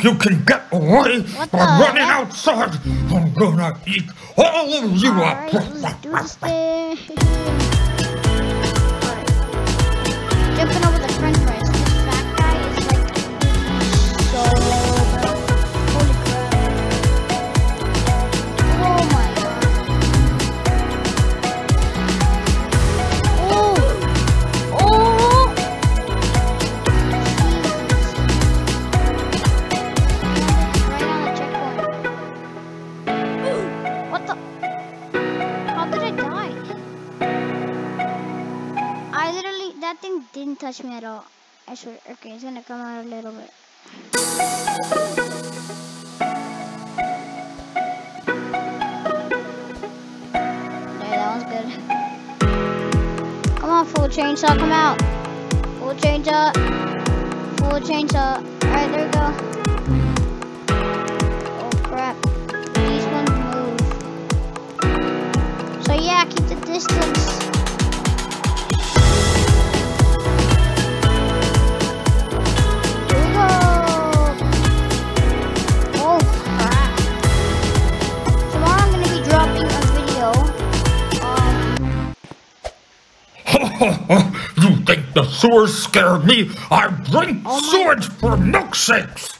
think you can get away What by running heck? outside? I'm gonna eat all of you up. let's do this thing. Alright. Jumping over the french fries. Didn't touch me at all. I swear. Okay, it's gonna come out a little bit. There, that one's good. Come on, full chainsaw, come out. Full chainsaw. Full chainsaw. Alright, there we go. Oh crap. These ones move. So yeah, keep the distance. You think the sewers scare me? I drink Oh sewage for milkshakes.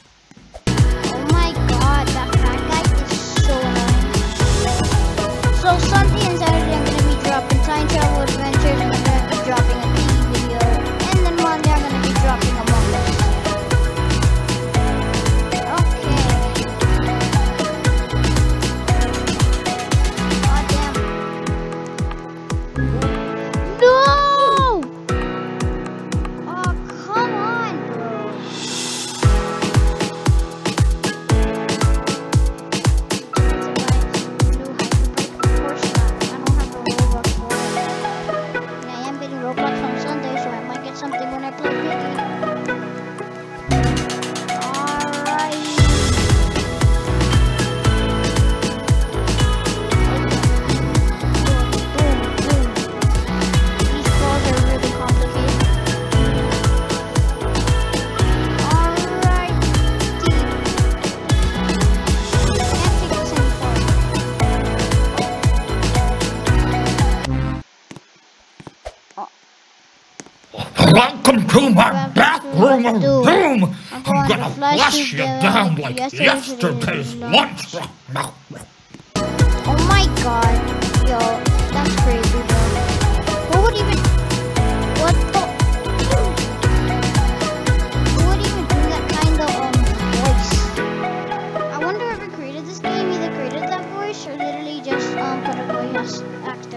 Welcome to my bathroom back room of doom. doom. I'm I'm going to gonna flush you down like yesterday's lunch. lunch. Oh my god. Yo, that's crazy, bro. Who would even. What the. Who would even do that kind of um, voice? I wonder whoever created this game either created that voice or literally just um, put a voice actor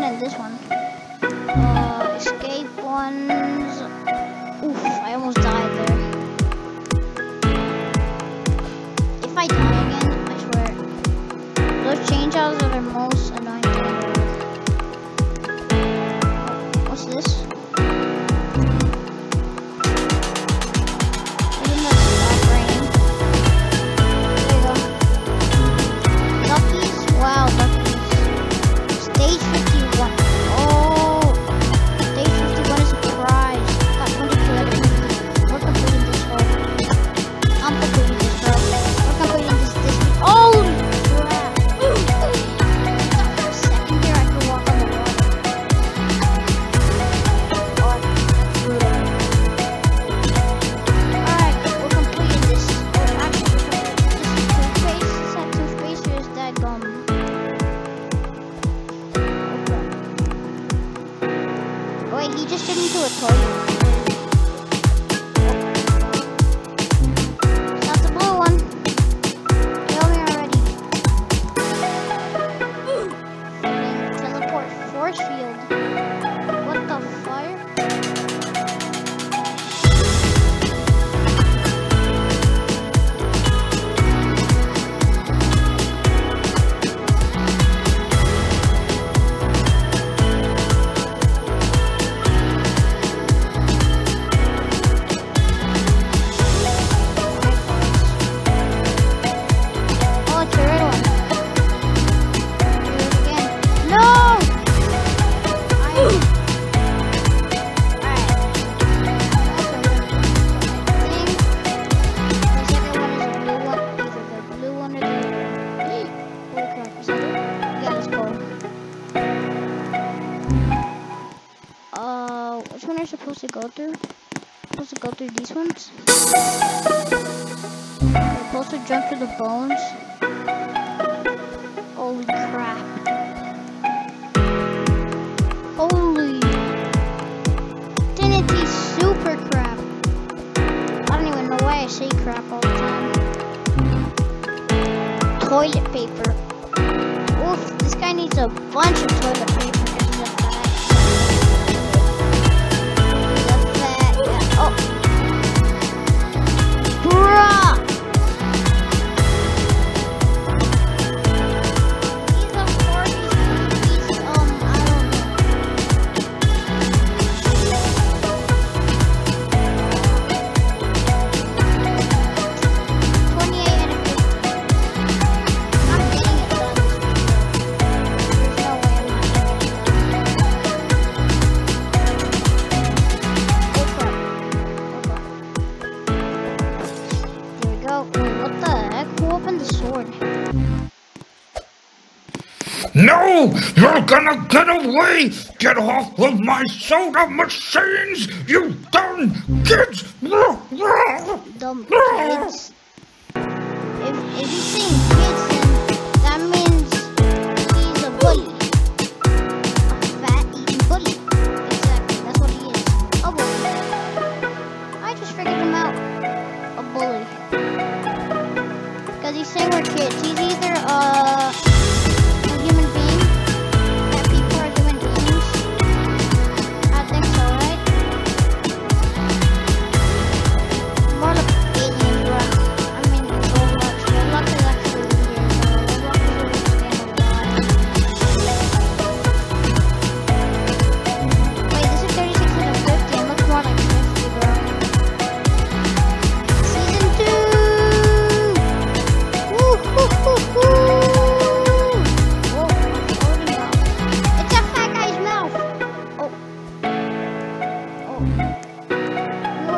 one in this one. Uh, escape ones. Oof, I almost died there. If I die again, I swear. Those change-outs are the most annoying You just didn't do a toilet. go through. Supposed to go through these ones. I'm supposed to jump through the bones. Holy crap. Holy. Didn't he super crap? I don't even know why I say crap all the time. Toilet paper. Oof, this guy needs a bunch of toilet paper. No! You're gonna get away! Get off of my soda machines, you dumb kids! Dumb kids? If, if you think kids,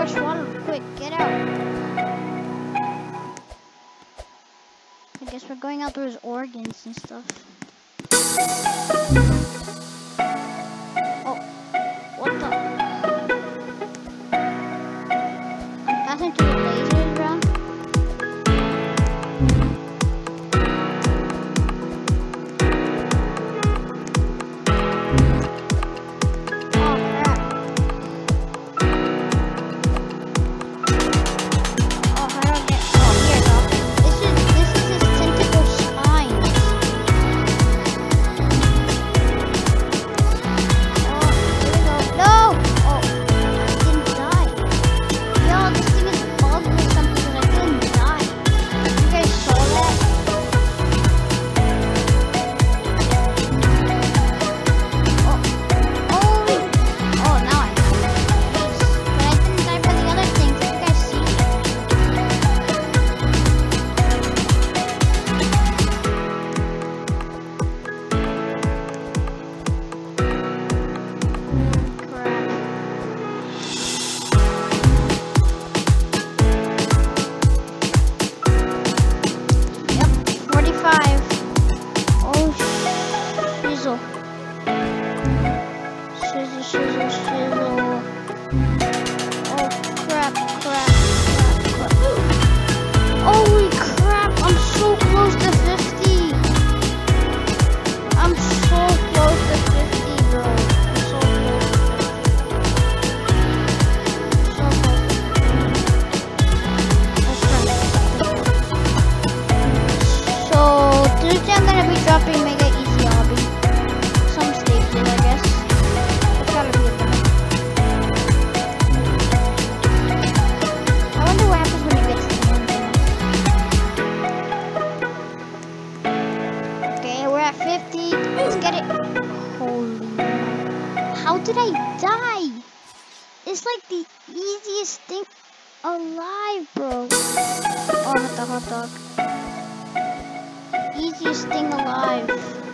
Quick, get out. I guess we're going out through his organs and stuff. did I die? It's like the easiest thing alive, bro. Oh, hot dog, hot dog. Easiest thing alive.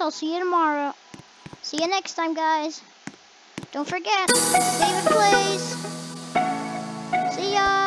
I'll see you tomorrow. See you next time, guys. Don't forget, David plays. See ya.